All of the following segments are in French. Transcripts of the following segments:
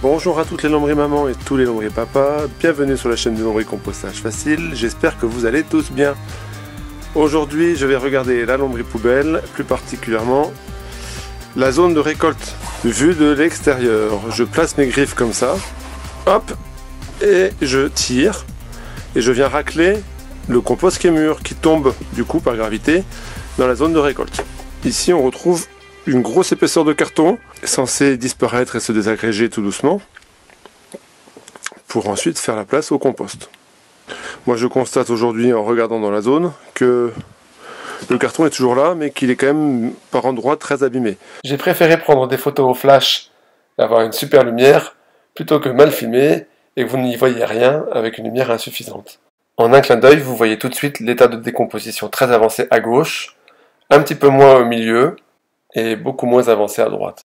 Bonjour à toutes les lombriers mamans et tous les lombriers papas, bienvenue sur la chaîne du lombrier compostage facile, j'espère que vous allez tous bien. Aujourd'hui je vais regarder la lombrie poubelle, plus particulièrement la zone de récolte vue de l'extérieur. Je place mes griffes comme ça, hop, et je tire, et je viens racler le compost qui est mûr, qui tombe du coup par gravité dans la zone de récolte. Ici on retrouve une grosse épaisseur de carton censé disparaître et se désagréger tout doucement pour ensuite faire la place au compost. Moi je constate aujourd'hui en regardant dans la zone que le carton est toujours là mais qu'il est quand même par endroits très abîmé. J'ai préféré prendre des photos au flash et avoir une super lumière plutôt que mal filmer et que vous n'y voyez rien avec une lumière insuffisante. En un clin d'œil, vous voyez tout de suite l'état de décomposition très avancé à gauche, un petit peu moins au milieu et beaucoup moins avancé à droite.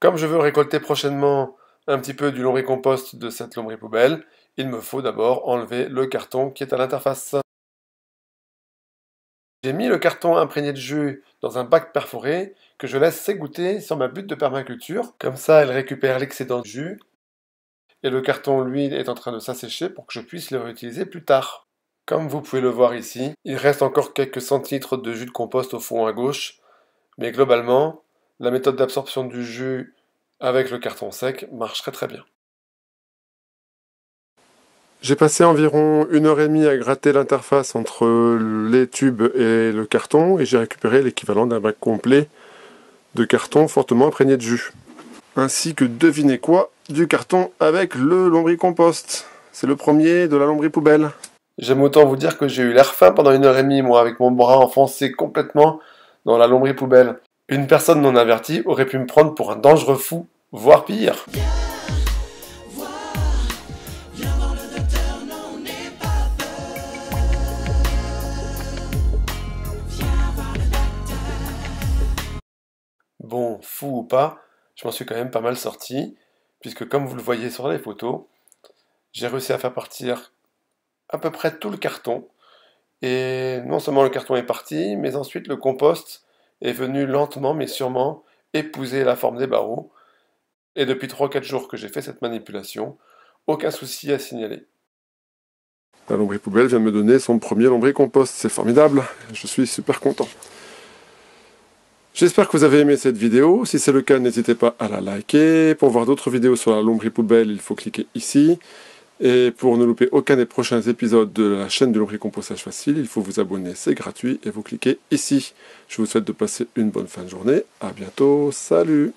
Comme je veux récolter prochainement un petit peu du lombricompost de cette lombrie poubelle, il me faut d'abord enlever le carton qui est à l'interface. J'ai mis le carton imprégné de jus dans un bac perforé que je laisse s'égoutter sur ma butte de permaculture. Comme ça, elle récupère l'excédent de jus. Et le carton, lui, est en train de s'assécher pour que je puisse le réutiliser plus tard. Comme vous pouvez le voir ici, il reste encore quelques centilitres de jus de compost au fond à gauche, mais globalement, la méthode d'absorption du jus avec le carton sec marcherait très bien. J'ai passé environ une heure et demie à gratter l'interface entre les tubes et le carton et j'ai récupéré l'équivalent d'un bac complet de carton fortement imprégné de jus. Ainsi que devinez quoi Du carton avec le lombricompost. C'est le premier de la lombrie poubelle. J'aime autant vous dire que j'ai eu l'air faim pendant une heure et demie, moi, avec mon bras enfoncé complètement dans la lombrie poubelle. Une personne non avertie aurait pu me prendre pour un dangereux fou, voire pire. Bon, fou ou pas, je m'en suis quand même pas mal sorti, puisque comme vous le voyez sur les photos, j'ai réussi à faire partir à peu près tout le carton. Et non seulement le carton est parti, mais ensuite le compost est venu lentement mais sûrement épouser la forme des barreaux. Et depuis 3-4 jours que j'ai fait cette manipulation, aucun souci à signaler. La lombrie poubelle vient de me donner son premier lombri compost, c'est formidable, je suis super content. J'espère que vous avez aimé cette vidéo, si c'est le cas n'hésitez pas à la liker, pour voir d'autres vidéos sur la lombrie poubelle il faut cliquer ici, et pour ne louper aucun des prochains épisodes de la chaîne de lombricompostage facile, il faut vous abonner, c'est gratuit, et vous cliquez ici. Je vous souhaite de passer une bonne fin de journée. À bientôt, salut